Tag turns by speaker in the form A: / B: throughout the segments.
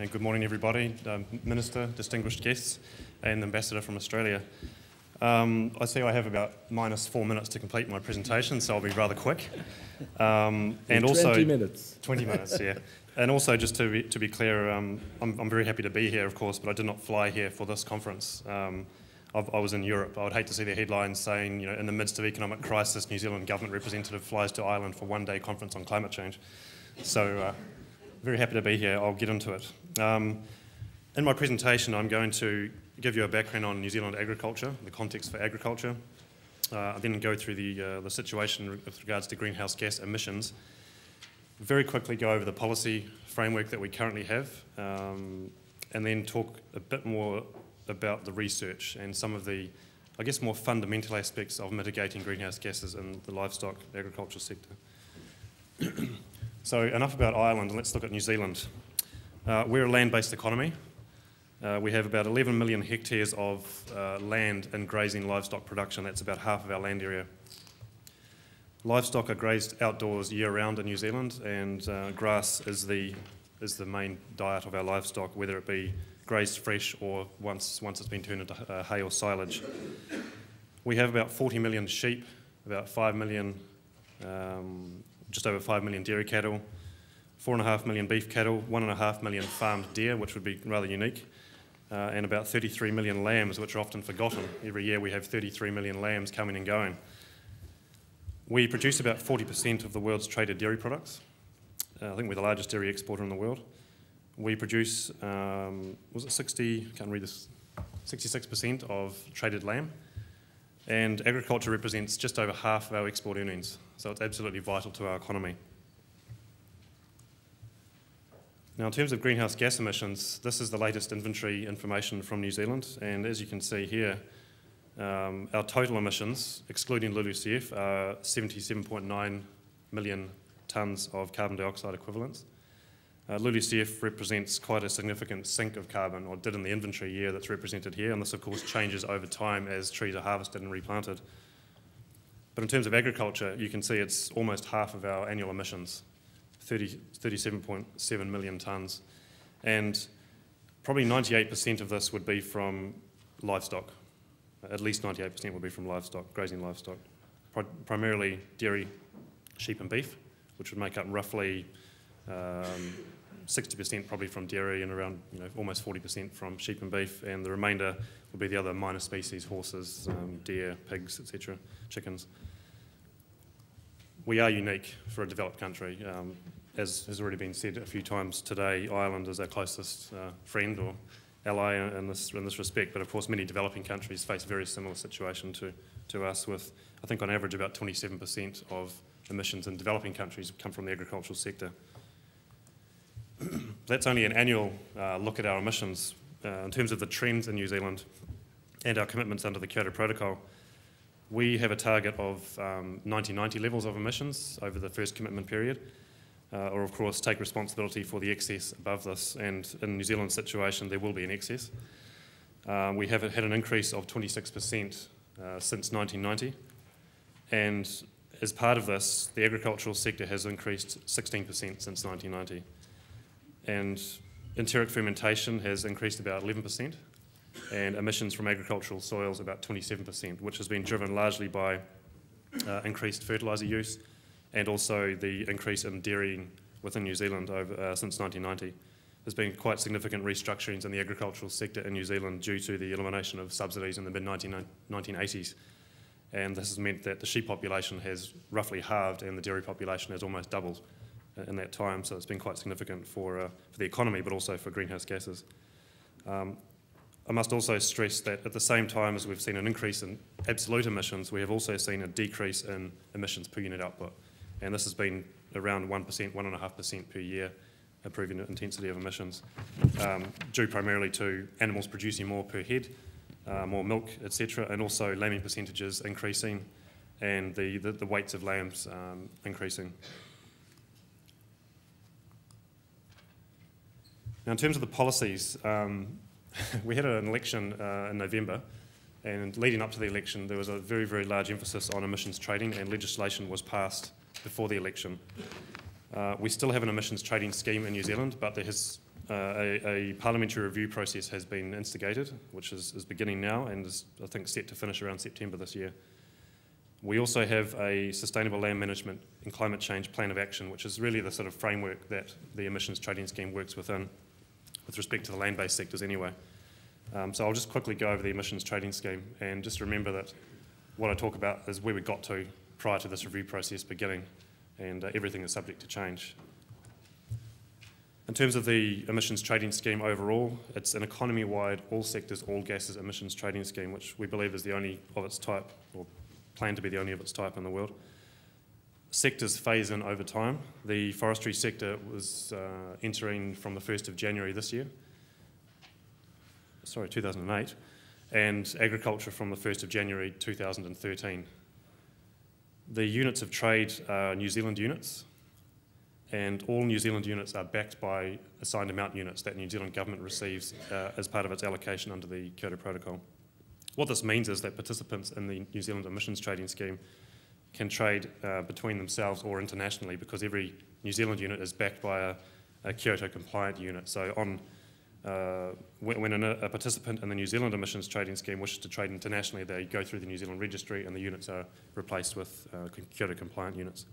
A: And good morning, everybody, um, Minister, distinguished guests, and Ambassador from Australia. Um, I see I have about minus four minutes to complete my presentation, so I'll be rather quick.
B: Um, and 20 also 20 minutes.
A: 20 minutes, yeah. And also, just to be, to be clear, um, I'm, I'm, very happy to be here, of course, but I did not fly here for this conference. Um, I was in Europe. I would hate to see the headlines saying, you know, in the midst of economic crisis, New Zealand government representative flies to Ireland for one day conference on climate change. So, uh, very happy to be here. I'll get into it. Um, in my presentation, I'm going to give you a background on New Zealand agriculture, the context for agriculture. Uh, I then go through the, uh, the situation with regards to greenhouse gas emissions. Very quickly go over the policy framework that we currently have, um, and then talk a bit more about the research and some of the, I guess, more fundamental aspects of mitigating greenhouse gases in the livestock agriculture sector. so enough about Ireland, and let's look at New Zealand. Uh, we're a land-based economy. Uh, we have about 11 million hectares of uh, land in grazing livestock production. That's about half of our land area. Livestock are grazed outdoors year-round in New Zealand, and uh, grass is the, is the main diet of our livestock, whether it be grazed fresh or once, once it's been turned into uh, hay or silage. We have about 40 million sheep, about 5 million, um, just over 5 million dairy cattle, 4.5 million beef cattle, 1.5 million farmed deer, which would be rather unique, uh, and about 33 million lambs, which are often forgotten. Every year we have 33 million lambs coming and going. We produce about 40% of the world's traded dairy products. Uh, I think we're the largest dairy exporter in the world. We produce, um, was it 60, can't read this, 66% of traded lamb. And agriculture represents just over half of our export earnings. So it's absolutely vital to our economy. Now, in terms of greenhouse gas emissions, this is the latest inventory information from New Zealand, and as you can see here, um, our total emissions, excluding LULUCF, are 77.9 million tonnes of carbon dioxide equivalents. Uh, LULUCF represents quite a significant sink of carbon, or did in the inventory year that's represented here, and this of course changes over time as trees are harvested and replanted. But in terms of agriculture, you can see it's almost half of our annual emissions. 30, 37.7 million tonnes. And probably 98% of this would be from livestock. At least 98% would be from livestock, grazing livestock. primarily dairy, sheep and beef, which would make up roughly 60% um, probably from dairy and around you know, almost 40% from sheep and beef, and the remainder will be the other minor species, horses, um, deer, pigs, etc., chickens. We are unique for a developed country. Um, as has already been said a few times today, Ireland is our closest uh, friend or ally in this, in this respect, but of course many developing countries face a very similar situation to, to us with, I think on average about 27% of emissions in developing countries come from the agricultural sector. That's only an annual uh, look at our emissions. Uh, in terms of the trends in New Zealand and our commitments under the Kyoto Protocol, we have a target of um, 1990 levels of emissions over the first commitment period uh, or of course take responsibility for the excess above this. And in New Zealand's situation, there will be an excess. Um, we have had an increase of 26% uh, since 1990. And as part of this, the agricultural sector has increased 16% since 1990. And enteric fermentation has increased about 11%, and emissions from agricultural soils about 27%, which has been driven largely by uh, increased fertiliser use, and also the increase in dairying within New Zealand over, uh, since 1990. There's been quite significant restructurings in the agricultural sector in New Zealand due to the elimination of subsidies in the mid-1980s. And this has meant that the sheep population has roughly halved and the dairy population has almost doubled in that time. So it's been quite significant for, uh, for the economy, but also for greenhouse gases. Um, I must also stress that at the same time as we've seen an increase in absolute emissions, we have also seen a decrease in emissions per unit output and this has been around 1%, 1.5% per year, improving intensity of emissions, um, due primarily to animals producing more per head, uh, more milk, etc., and also lambing percentages increasing and the, the, the weights of lambs um, increasing. Now, in terms of the policies, um, we had an election uh, in November, and leading up to the election, there was a very, very large emphasis on emissions trading, and legislation was passed before the election. Uh, we still have an emissions trading scheme in New Zealand, but there has uh, a, a, parliamentary review process has been instigated, which is, is beginning now and is, I think, set to finish around September this year. We also have a sustainable land management and climate change plan of action, which is really the sort of framework that the emissions trading scheme works within, with respect to the land-based sectors anyway. Um, so I'll just quickly go over the emissions trading scheme and just remember that what I talk about is where we got to prior to this review process beginning and uh, everything is subject to change. In terms of the emissions trading scheme overall, it's an economy-wide, all sectors, all gases emissions trading scheme, which we believe is the only of its type, or planned to be the only of its type in the world. Sectors phase in over time. The forestry sector was uh, entering from the 1st of January this year, sorry, 2008, and agriculture from the 1st of January 2013. The units of trade are New Zealand units, and all New Zealand units are backed by assigned amount units that New Zealand government receives uh, as part of its allocation under the Kyoto Protocol. What this means is that participants in the New Zealand emissions trading scheme can trade uh, between themselves or internationally because every New Zealand unit is backed by a, a Kyoto compliant unit. So on uh, when, when a, participant in the New Zealand emissions trading scheme wishes to trade internationally, they go through the New Zealand registry and the units are replaced with uh, Kyoto compliant units.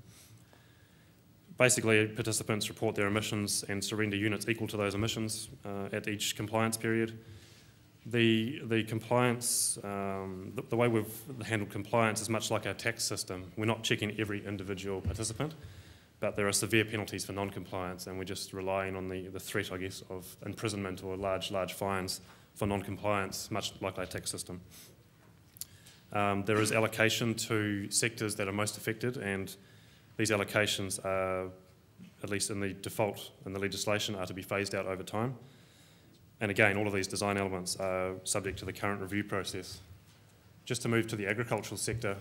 A: Basically, participants report their emissions and surrender units equal to those emissions uh, at each compliance period. The, the compliance, um, the, the, way we've handled compliance is much like our tax system. We're not checking every individual participant, but there are severe penalties for non-compliance, and we're just relying on the, the threat, I guess, of imprisonment or large, large fines for non-compliance, much like our tax system. Um, there is allocation to sectors that are most affected, and these allocations are, at least in the default in the legislation, are to be phased out over time. And again, all of these design elements are subject to the current review process. Just to move to the agricultural sector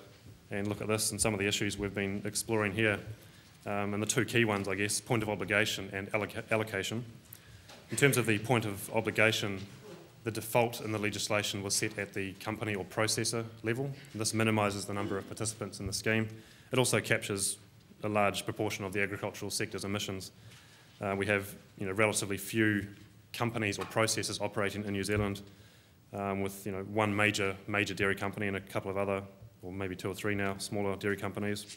A: and look at this and some of the issues we've been exploring here, um, and the two key ones, I guess, point of obligation and alloca allocation. In terms of the point of obligation, the default in the legislation was set at the company or processor level. This minimises the number of participants in the scheme. It also captures a large proportion of the agricultural sector's emissions. Uh, we have you know, relatively few companies or processors operating in New Zealand, um, with you know, one major, major dairy company and a couple of other, or maybe two or three now, smaller dairy companies,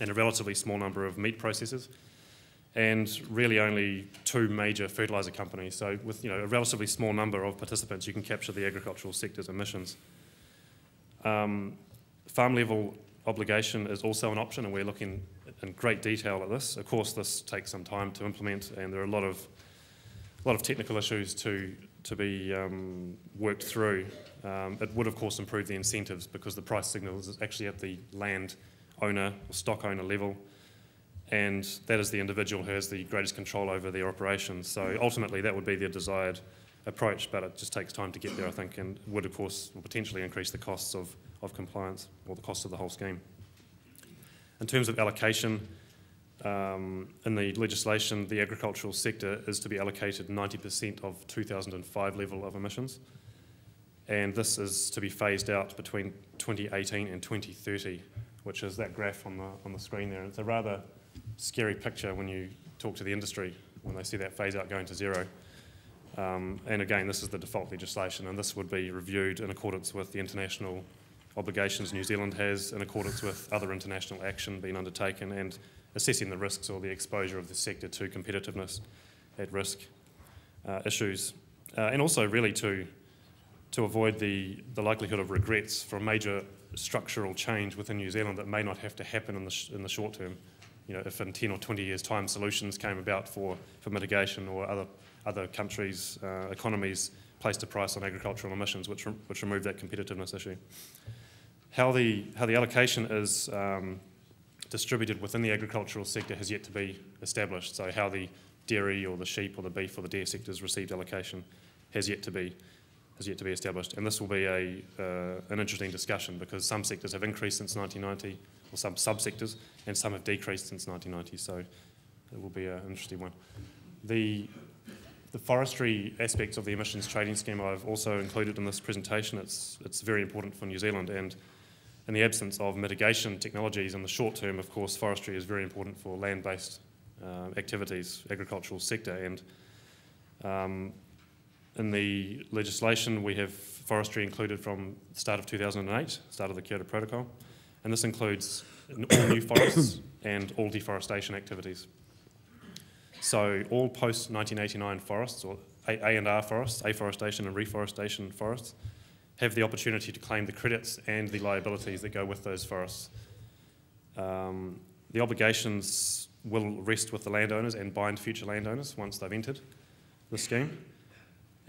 A: and a relatively small number of meat processors, and really only two major fertiliser companies. So with you know, a relatively small number of participants, you can capture the agricultural sector's emissions. Um, farm level obligation is also an option, and we're looking in great detail at this. Of course, this takes some time to implement, and there are a lot of a lot of technical issues to to be um, worked through. Um, it would, of course, improve the incentives because the price signal is actually at the land owner or stock owner level, and that is the individual who has the greatest control over their operations. So ultimately, that would be the desired approach, but it just takes time to get there, I think, and would, of course, potentially increase the costs of, of compliance or the cost of the whole scheme. In terms of allocation, um, in the legislation, the agricultural sector is to be allocated 90% of 2005 level of emissions, and this is to be phased out between 2018 and 2030, which is that graph on the, on the screen there. It's a rather scary picture when you talk to the industry when they see that phase out going to zero. Um, and again, this is the default legislation, and this would be reviewed in accordance with the international obligations New Zealand has, in accordance with other international action being undertaken, and assessing the risks or the exposure of the sector to competitiveness at risk uh, issues. Uh, and also, really, to, to avoid the, the likelihood of regrets for a major structural change within New Zealand that may not have to happen in the, in the short term. You know, if in 10 or 20 years' time solutions came about for, for mitigation or other other countries' uh, economies placed a price on agricultural emissions, which, re which removed that competitiveness issue. How the, how the allocation is um, distributed within the agricultural sector has yet to be established. So how the dairy or the sheep or the beef or the deer sectors received allocation has yet to be has yet to be established. And this will be a, uh, an interesting discussion because some sectors have increased since 1990, or some subsectors, and some have decreased since 1990. So it will be an interesting one. The the forestry aspects of the emissions trading scheme I've also included in this presentation. It's, it's very important for New Zealand and in the absence of mitigation technologies in the short term, of course, forestry is very important for land-based uh, activities, agricultural sector, and Um, in the legislation, we have forestry included from the start of 2008, start of the Kyoto Protocol, and this includes all new forests and all deforestation activities. So all post-1989 forests, or A&R forests, afforestation and reforestation forests, have the opportunity to claim the credits and the liabilities that go with those forests. Um, the obligations will rest with the landowners and bind future landowners once they've entered the scheme.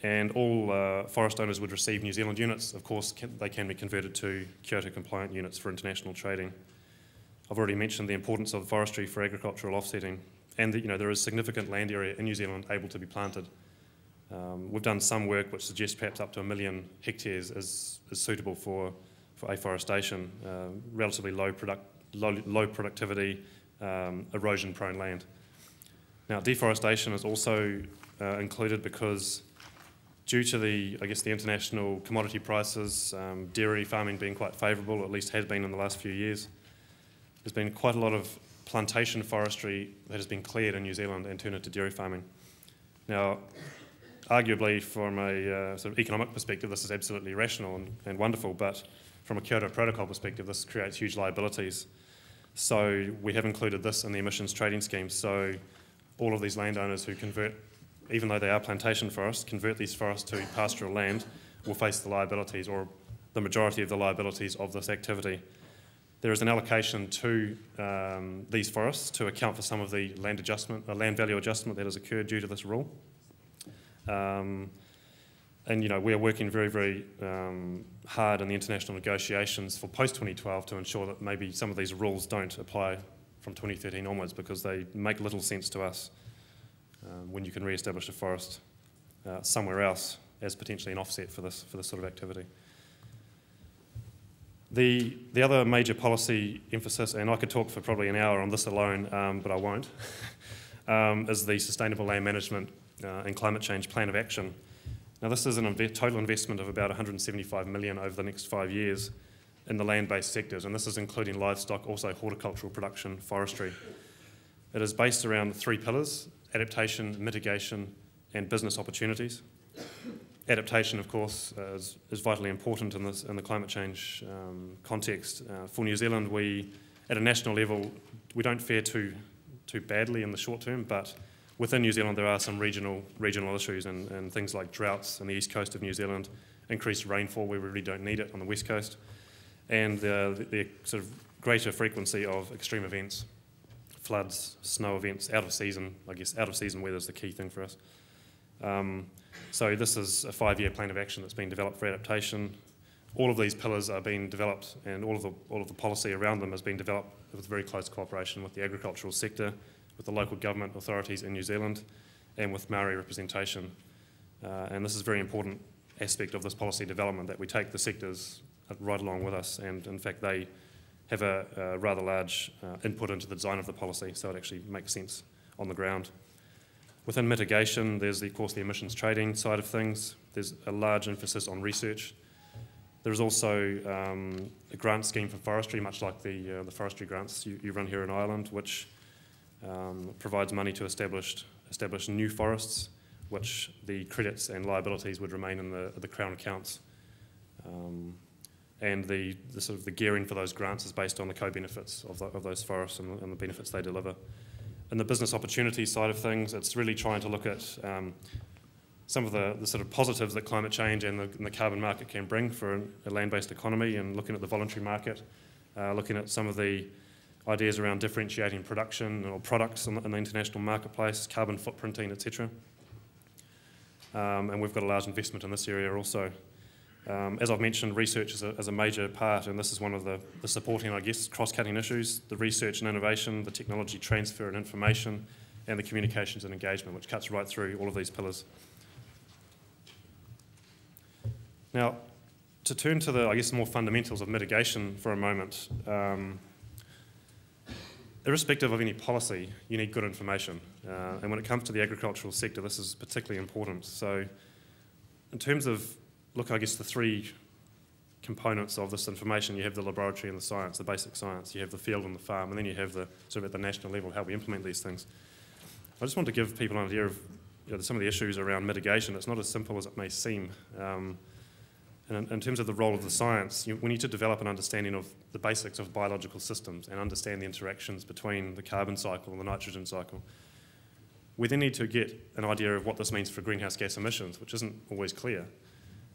A: And all uh, forest owners would receive New Zealand units. Of course, can, they can be converted to Kyoto compliant units for international trading. I've already mentioned the importance of forestry for agricultural offsetting, and that you know there is significant land area in New Zealand able to be planted. Um, we've done some work which suggests perhaps up to a million hectares is, is suitable for, for afforestation, uh, relatively low, product, low, low productivity, um, erosion-prone land. Now, deforestation is also uh, included because due to the, I guess, the international commodity prices, um, dairy farming being quite favourable, or at least has been in the last few years, there's been quite a lot of plantation forestry that has been cleared in New Zealand and turned into dairy farming. Now, arguably from a uh, sort of economic perspective, this is absolutely rational and, and, wonderful, but from a Kyoto Protocol perspective, this creates huge liabilities. So we have included this in the emissions trading scheme. So all of these landowners who convert, even though they are plantation forests, convert these forests to pastoral land, will face the liabilities or the majority of the liabilities of this activity. There is an allocation to um, these forests to account for some of the land adjustment, uh, land value adjustment that has occurred due to this rule. Um, and you know we are working very, very um, hard in the international negotiations for post 2012 to ensure that maybe some of these rules don't apply from 2013 onwards because they make little sense to us um, when you can re-establish a forest uh, somewhere else as potentially an offset for this for this sort of activity. The, the other major policy emphasis, and I could talk for probably an hour on this alone, um, but I won't, um, is the Sustainable Land Management uh, and Climate Change Plan of Action. Now, this is a inv total investment of about 175 million over the next five years in the land-based sectors, and this is including livestock, also horticultural production, forestry. It is based around three pillars, adaptation, mitigation, and business opportunities adaptation, of course, uh, is, is, vitally important in, this, in the climate change um, context. Uh, for New Zealand, we, at a national level, we don't fare too, too badly in the short term, but within New Zealand there are some regional, regional issues and, and things like droughts on the east coast of New Zealand, increased rainfall where we really don't need it on the west coast, and the, the sort of greater frequency of extreme events, floods, snow events, out of season, I guess out of season weather is the key thing for us. Um, so this is a five-year plan of action that's been developed for adaptation. All of these pillars are being developed and all of the, all of the policy around them has been developed with very close cooperation with the agricultural sector, with the local government authorities in New Zealand and with Maori representation. Uh, and this is a very important aspect of this policy development that we take the sectors right along with us and in fact they have a, a rather large uh, input into the design of the policy so it actually makes sense on the ground. Within mitigation, there's, the, of course, the emissions trading side of things. There's a large emphasis on research. There's also um, a grant scheme for forestry, much like the, uh, the forestry grants you, you, run here in Ireland, which um, provides money to establish, establish new forests, which the credits and liabilities would remain in the, the Crown accounts. Um, and the, the, sort of the gearing for those grants is based on the co-benefits of, of those forests and, and the benefits they deliver in the business opportunity side of things, it's really trying to look at um, some of the, the, sort of positives that climate change and the, and the carbon market can bring for a land-based economy and looking at the voluntary market, uh, looking at some of the ideas around differentiating production or products in the, in the international marketplace, carbon footprinting, etc. Um, and we've got a large investment in this area also. Um, as I've mentioned, research is a, is a, major part, and this is one of the, the supporting, I guess, cross-cutting issues, the research and innovation, the technology transfer and information, and the communications and engagement, which cuts right through all of these pillars. Now, to turn to the, I guess, more fundamentals of mitigation for a moment, um, irrespective of any policy, you need good information. Uh, and when it comes to the agricultural sector, this is particularly important. So in terms of look, I guess, the three components of this information. You have the laboratory and the science, the basic science. You have the field and the farm, and then you have the sort of at the national level how we implement these things. I just want to give people an idea of you know, some of the issues around mitigation, it's not as simple as it may seem. Um, in, in, terms of the role of the science, you, we need to develop an understanding of the basics of biological systems and understand the interactions between the carbon cycle and the nitrogen cycle. We then need to get an idea of what this means for greenhouse gas emissions, which isn't always clear,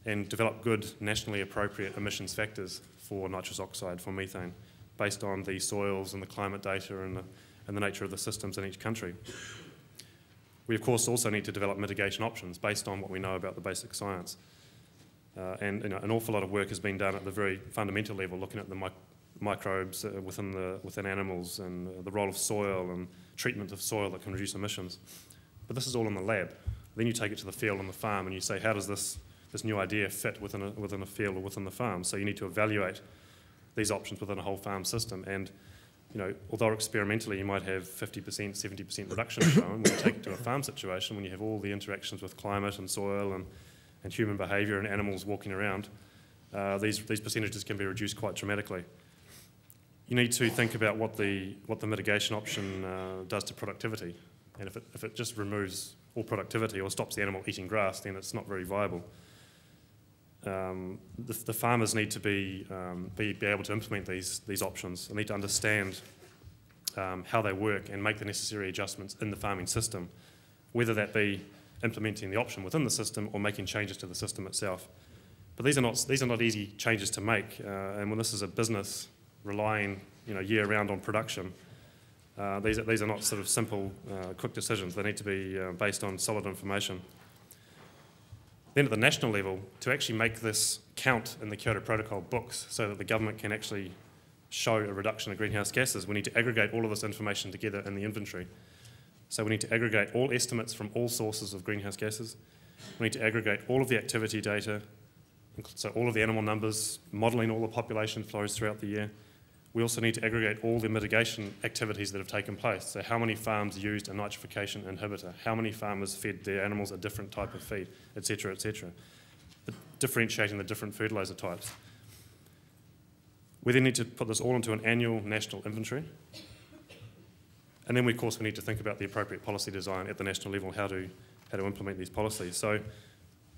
A: and develop good nationally appropriate emissions factors for nitrous oxide, for methane, based on the soils and the climate data and the, and the nature of the systems in each country. We, of course, also need to develop mitigation options based on what we know about the basic science. Uh, and you know, an awful lot of work has been done at the very fundamental level, looking at the mi microbes uh, within, the, within animals and uh, the role of soil and treatment of soil that can reduce emissions. But this is all in the lab. Then you take it to the field and the farm and you say, how does this, this new idea fit within a, within a field or within the farm? So you need to evaluate these options within a whole farm system. And you know, although experimentally you might have 50%, 70% reduction shown, when you take it to a farm situation, when you have all the interactions with climate and soil and, and human behaviour and animals walking around, uh, these, these percentages can be reduced quite dramatically. You need to think about what the, what the mitigation option uh, does to productivity. And if it, if it just removes all productivity or stops the animal eating grass, then it's not very viable um, the, the, farmers need to be, um, be, be, able to implement these, these options. They need to understand um, how they work and make the necessary adjustments in the farming system, whether that be implementing the option within the system or making changes to the system itself. But these are not, these are not easy changes to make, uh, and when this is a business relying you know, year-round on production, uh, these, are, these are not sort of simple, uh, quick decisions. They need to be uh, based on solid information. Then at the national level, to actually make this count in the Kyoto Protocol books so that the government can actually show a reduction of greenhouse gases, we need to aggregate all of this information together in the inventory. So we need to aggregate all estimates from all sources of greenhouse gases. We need to aggregate all of the activity data, so all of the animal numbers, modelling all the population flows throughout the year. We also need to aggregate all the mitigation activities that have taken place. So how many farms used a nitrification inhibitor, how many farmers fed their animals a different type of feed, etc., etc. Differentiating the different fertiliser types. We then need to put this all into an annual national inventory. And then, we, of course, we need to think about the appropriate policy design at the national level, how to, how to implement these policies. So,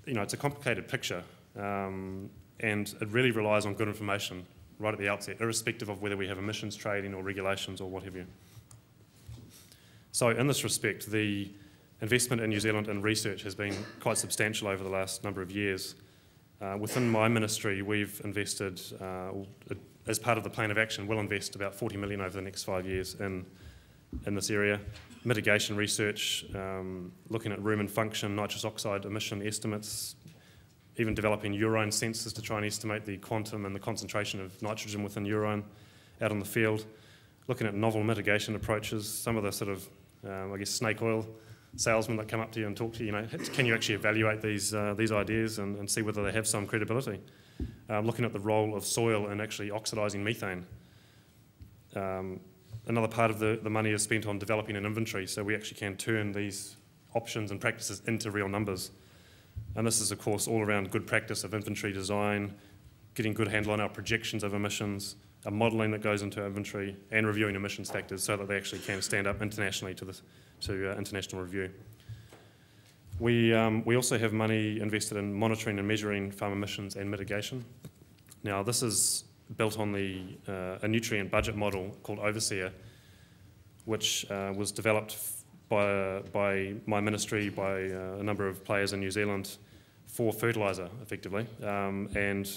A: you know, it's a complicated picture, um, and it really relies on good information right at the outset, irrespective of whether we have emissions trading or regulations or what have you. So in this respect, the investment in New Zealand in research has been quite substantial over the last number of years. Uh, within my ministry, we've invested, uh, as part of the plan of action, we'll invest about 40 million over the next five years in, in this area. Mitigation research, um, looking at rumen function, nitrous oxide emission estimates, even developing urine sensors to try and estimate the quantum and the concentration of nitrogen within urine out on the field, looking at novel mitigation approaches, some of the sort of, um, I guess, snake oil salesmen that come up to you and talk to you, you know, can you actually evaluate these, uh, these ideas and, and, see whether they have some credibility? Um, looking at the role of soil in actually oxidising methane. Um, another part of the, the money is spent on developing an inventory so we actually can turn these options and practices into real numbers. And this is, of course, all around good practice of inventory design, getting good handle on our projections of emissions, a modelling that goes into inventory, and reviewing emissions factors so that they actually can stand up internationally to, the, to uh, international review. We, um, we also have money invested in monitoring and measuring farm emissions and mitigation. Now, this is built on the, uh, a nutrient budget model called Overseer, which uh, was developed by, by my ministry, by uh, a number of players in New Zealand for fertiliser, effectively. Um, and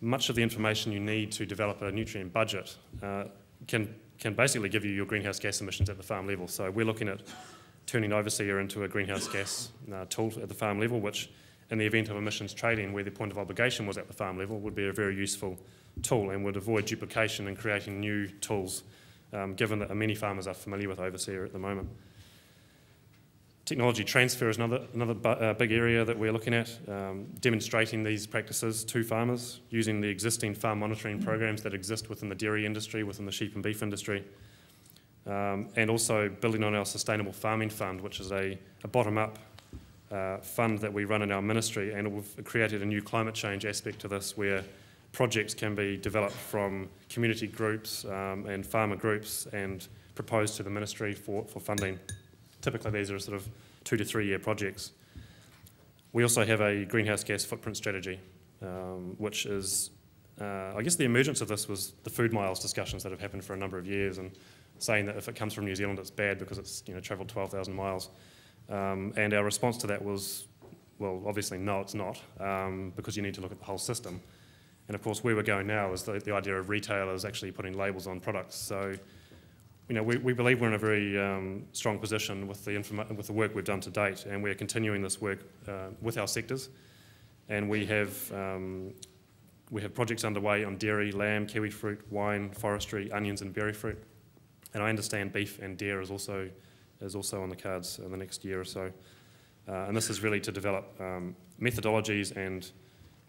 A: much of the information you need to develop a nutrient budget uh, can, can basically give you your greenhouse gas emissions at the farm level. So we're looking at turning Overseer into a greenhouse gas uh, tool at the farm level, which in the event of emissions trading where the point of obligation was at the farm level would be a very useful tool and would avoid duplication and creating new tools, um, given that many farmers are familiar with Overseer at the moment. Technology transfer is another, another uh, big area that we're looking at, um, demonstrating these practices to farmers using the existing farm monitoring programs that exist within the dairy industry, within the sheep and beef industry, um, and also building on our Sustainable Farming Fund, which is a, a bottom-up uh, fund that we run in our ministry, and we've created a new climate change aspect to this where projects can be developed from community groups um, and farmer groups and proposed to the ministry for, for funding typically these are sort of two to three year projects. We also have a greenhouse gas footprint strategy, um, which is, uh, I guess the emergence of this was the food miles discussions that have happened for a number of years and saying that if it comes from New Zealand it's bad because it's you know travelled 12,000 miles. Um, and our response to that was, well, obviously no, it's not, um, because you need to look at the whole system. And of course, where we're going now is the, the idea of retailers actually putting labels on products. So you know, we, we believe we're in a very um, strong position with the, with the work we've done to date, and we're continuing this work uh, with our sectors. And we have, um, we have projects underway on dairy, lamb, kiwi fruit, wine, forestry, onions, and berry fruit. And I understand beef and deer is also, is also on the cards in the next year or so. Uh, and this is really to develop um, methodologies and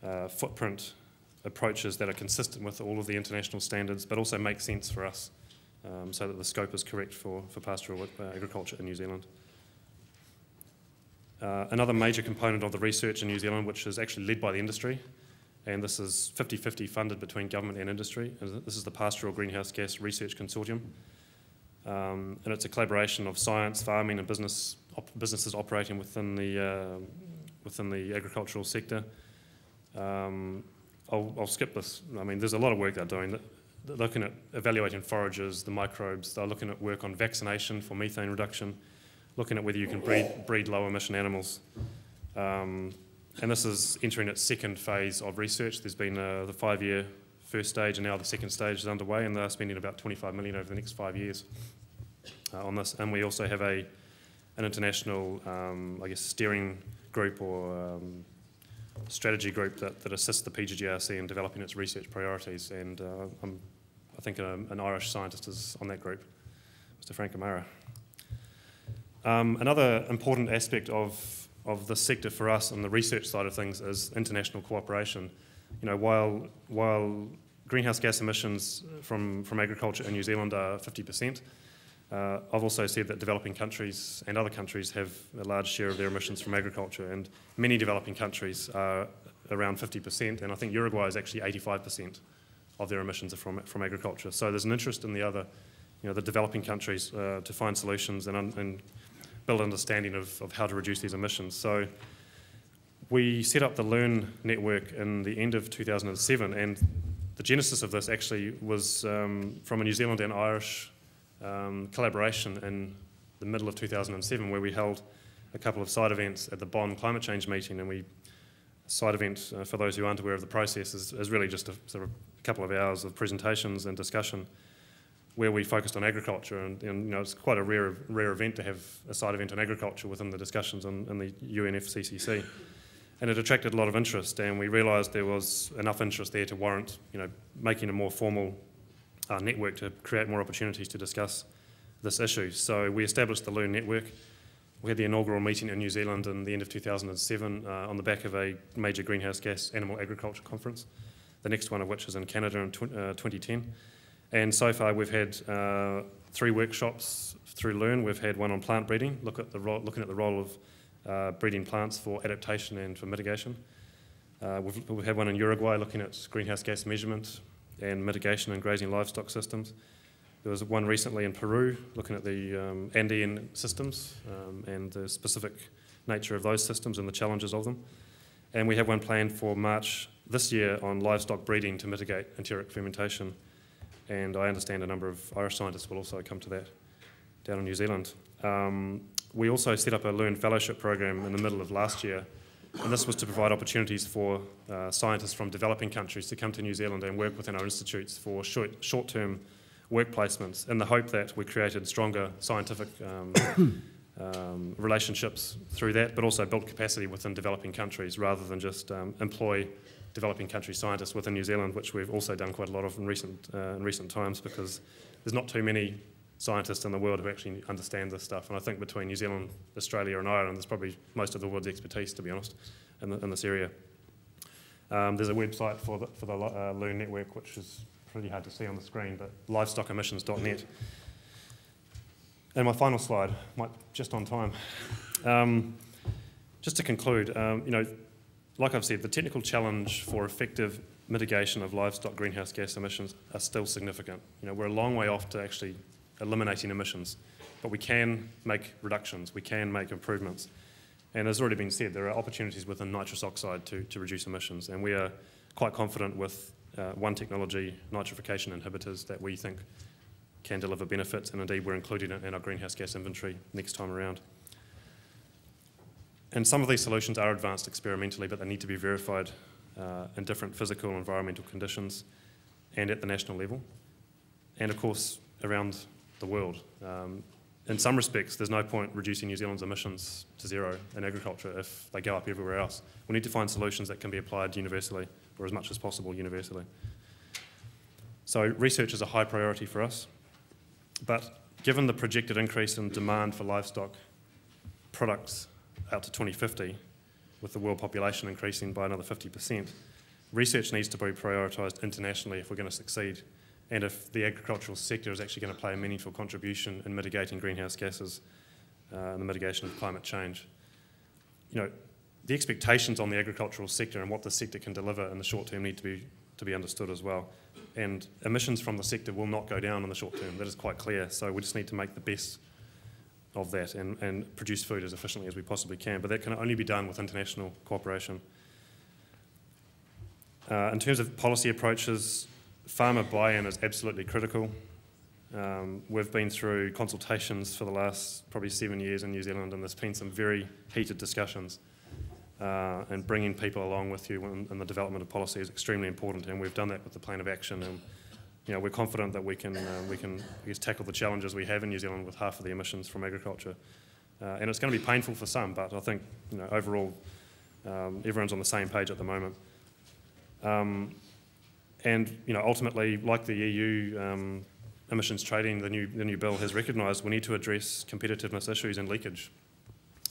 A: uh, footprint approaches that are consistent with all of the international standards, but also make sense for us um, so that the scope is correct for, for pastoral uh, agriculture in New Zealand. Uh, another major component of the research in New Zealand, which is actually led by the industry, and this is 50-50 funded between government and industry. This is the Pastoral Greenhouse Gas Research Consortium. Um, and it's a collaboration of science, farming and business op businesses operating within the, uh, within the agricultural sector. Um, I'll, I'll, skip this. I mean, there's a lot of work they're doing They're looking at evaluating forages, the microbes, they're looking at work on vaccination for methane reduction, looking at whether you can breed, breed low emission animals. Um, and this is entering its second phase of research. There's been uh, the five year first stage and now the second stage is underway and they're spending about 25 million over the next five years uh, on this. And we also have a, an international, um, I guess, steering group or um, strategy group that, that assists the PGGRC in developing its research priorities. And uh, I think um, an Irish scientist is on that group, Mr. Frank O'Mara. Um, another important aspect of, of the sector for us on the research side of things is international cooperation. You know, while, while greenhouse gas emissions from, from agriculture in New Zealand are 50%, uh, I've also said that developing countries and other countries have a large share of their emissions from agriculture, and many developing countries are around 50%, and I think Uruguay is actually 85% of their emissions are from, from agriculture. So there's an interest in the other, you know, the developing countries uh, to find solutions and, and build understanding of, of how to reduce these emissions. So we set up the LEARN network in the end of 2007 and the genesis of this actually was um, from a New Zealand and Irish um, collaboration in the middle of 2007 where we held a couple of side events at the Bonn climate change meeting and we side event, uh, for those who aren't aware of the process, is, is really just a sort of couple of hours of presentations and discussion where we focused on agriculture. And, and you know, it's quite a rare, rare event to have a side event on agriculture within the discussions in, in the UNFCCC. And it attracted a lot of interest, and we realised there was enough interest there to warrant you know, making a more formal uh, network to create more opportunities to discuss this issue. So we established the LEARN Network. We had the inaugural meeting in New Zealand in the end of 2007 uh, on the back of a major greenhouse gas animal agriculture conference, the next one of which is in Canada in tw uh, 2010. And so far we've had uh, three workshops through Learn. We've had one on plant breeding, look at the looking at the role of uh, breeding plants for adaptation and for mitigation. Uh, we've, we've had one in Uruguay looking at greenhouse gas measurement and mitigation in grazing livestock systems. There was one recently in Peru looking at the um, Andean systems um, and the specific nature of those systems and the challenges of them. And we have one planned for March this year on livestock breeding to mitigate enteric fermentation. And I understand a number of Irish scientists will also come to that down in New Zealand. Um, we also set up a Learn Fellowship program in the middle of last year, and this was to provide opportunities for uh, scientists from developing countries to come to New Zealand and work within our institutes for short-term work placements in the hope that we created stronger scientific um, um, relationships through that, but also built capacity within developing countries rather than just um, employ developing country scientists within New Zealand, which we've also done quite a lot of in recent, uh, in recent times because there's not too many scientists in the world who actually understand this stuff. And I think between New Zealand, Australia and Ireland, there's probably most of the world's expertise, to be honest, in, the, in this area. Um, there's a website for the, for the uh, Learn Network, which is pretty hard to see on the screen, but livestockemissions.net. And my final slide, might just on time. Um, just to conclude, um, you know, like I've said, the technical challenge for effective mitigation of livestock greenhouse gas emissions are still significant. You know, we're a long way off to actually eliminating emissions, but we can make reductions, we can make improvements. And as already been said, there are opportunities within nitrous oxide to, to reduce emissions, and we are quite confident with uh, one technology, nitrification inhibitors, that we think can deliver benefits, and indeed we're including it in our greenhouse gas inventory next time around. And some of these solutions are advanced experimentally, but they need to be verified uh, in different physical and environmental conditions and at the national level, and of course around the world. Um, in some respects, there's no point reducing New Zealand's emissions to zero in agriculture if they go up everywhere else. We need to find solutions that can be applied universally, or as much as possible universally. So research is a high priority for us, but given the projected increase in demand for livestock products out to 2050, with the world population increasing by another 50%, research needs to be prioritised internationally if we're going to succeed and if the agricultural sector is actually going to play a meaningful contribution in mitigating greenhouse gases uh, and the mitigation of climate change. You know, the expectations on the agricultural sector and what the sector can deliver in the short term need to be, to be understood as well. And emissions from the sector will not go down in the short term, that is quite clear. So we just need to make the best of that and, and produce food as efficiently as we possibly can. But that can only be done with international cooperation. Uh, in terms of policy approaches, farmer buy-in is absolutely critical. Um, we've been through consultations for the last probably seven years in New Zealand, and there's been some very heated discussions. Uh, and bringing people along with you in, in, the development of policy is extremely important, and we've done that with the plan of action. And you know, we're confident that we can uh, we can guess, tackle the challenges we have in New Zealand with half of the emissions from agriculture. Uh, and it's going to be painful for some, but I think you know, overall um, everyone's on the same page at the moment. Um, and you know, ultimately, like the EU um, emissions trading, the new, the new bill has recognised we need to address competitiveness issues and leakage.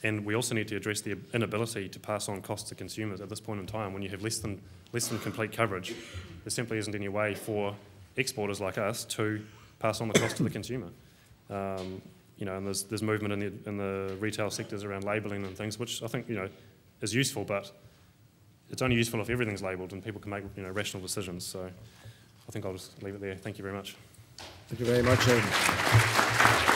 A: And we also need to address the inability to pass on costs to consumers at this point in time when you have less than, less than complete coverage. There simply isn't any way for exporters like us to pass on the cost to the consumer. Um, you know, and there's, there's movement in the, in the retail sectors around labelling and things, which I think, you know, is useful, but it's only useful if everything's labelled and people can make you know, rational decisions. So I think I'll just leave it there. Thank you very much.
B: Thank you very much.